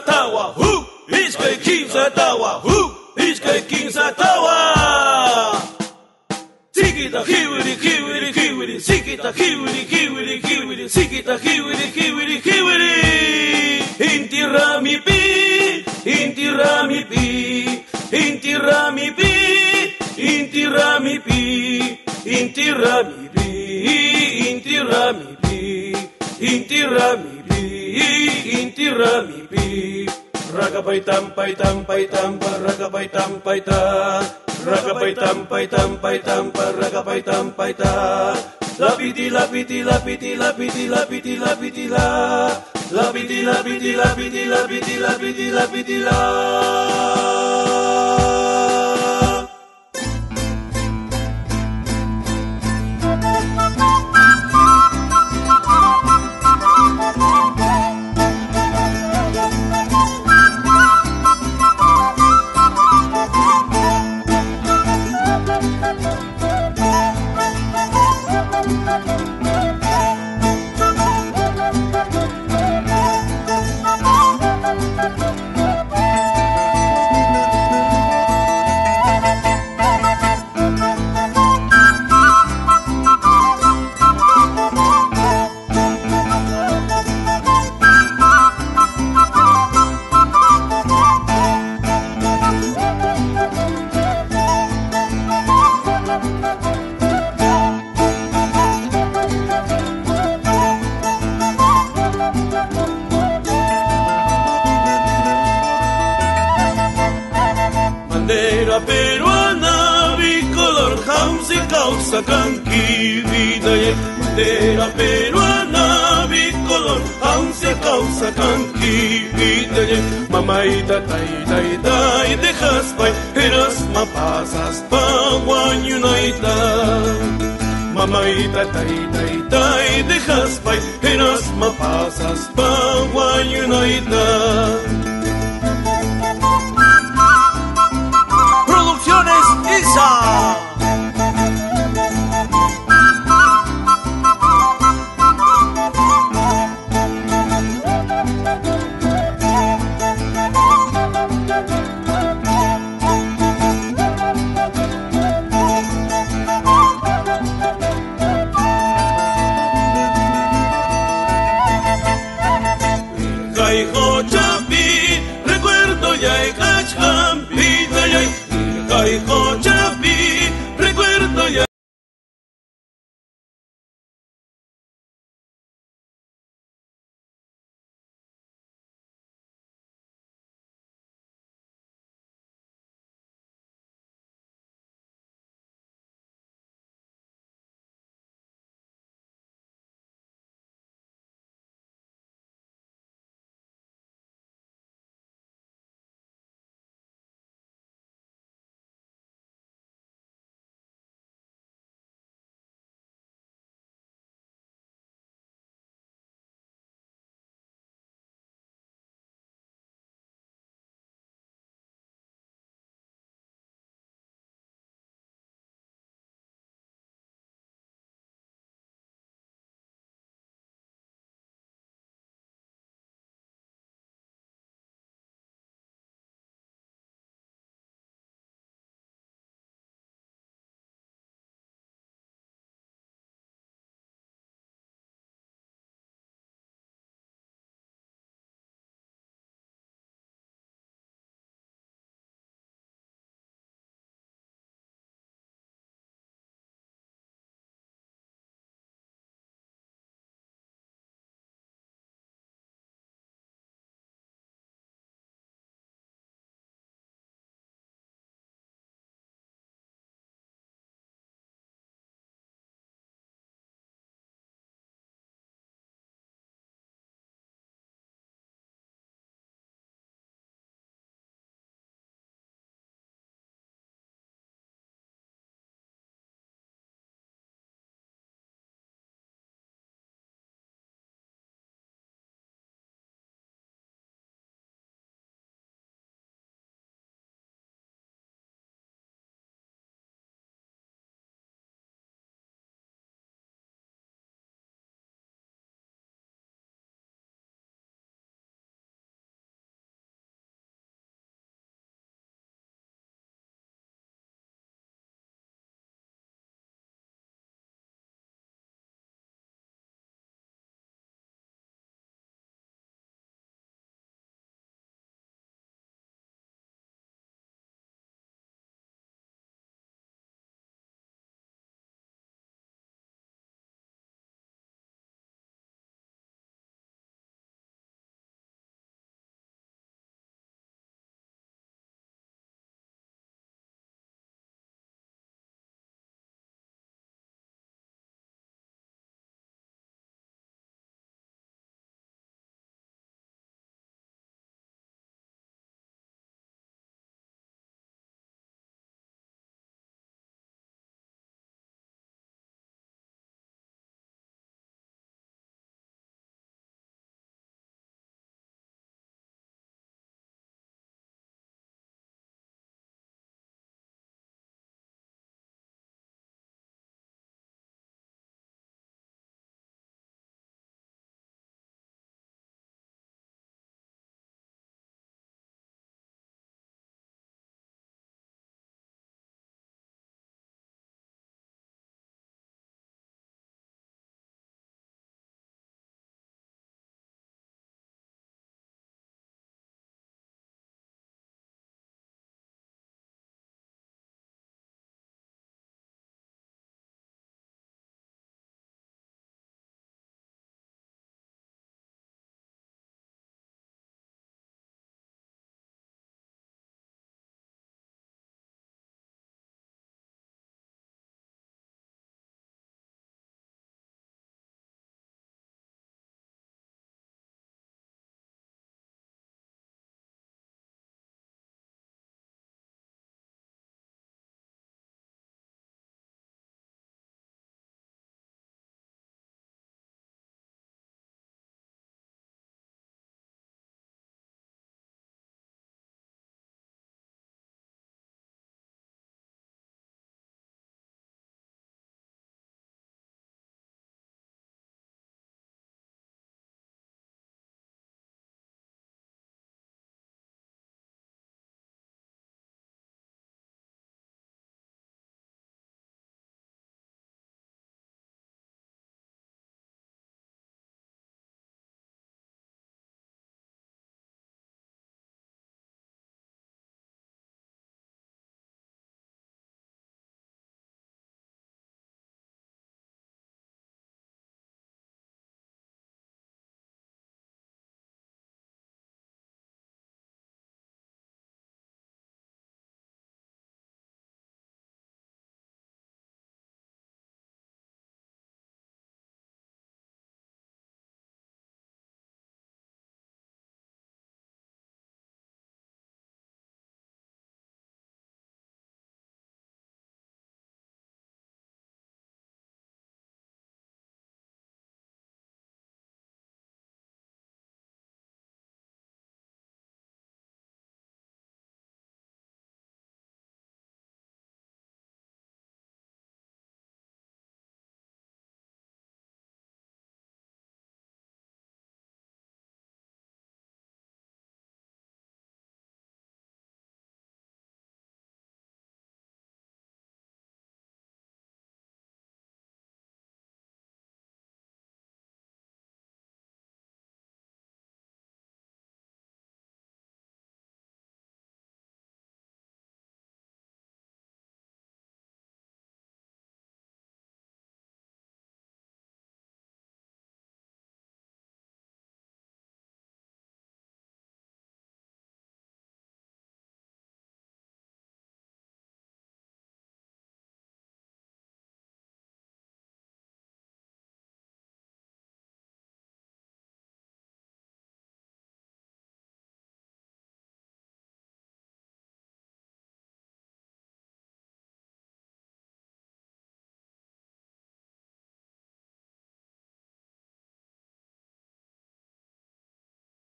Kinzatawa, who? It's K Kinzatawa, who? It's K Kinzatawa. Sikita kiwiri kiwiri kiwiri, sikita kiwiri kiwiri. Ragapay tampay tampay tampa, ragapay tampay ta. Ragapay tampay tampay tampa, ragapay tampay ta. Lapiti lapiti lapiti lapiti lapiti lapiti la. Lapiti lapiti lapiti lapiti lapiti lapiti la. Canqui, vida y bandera peruana, bicolor, house causa canqui, vida y mamaita, tai, tai, tai, dejas pai, eras mapasas, pa, guanyunaita. Mamaita, tai, tai, tai, dejas pai, eras mapasas, pa, guanyunaita.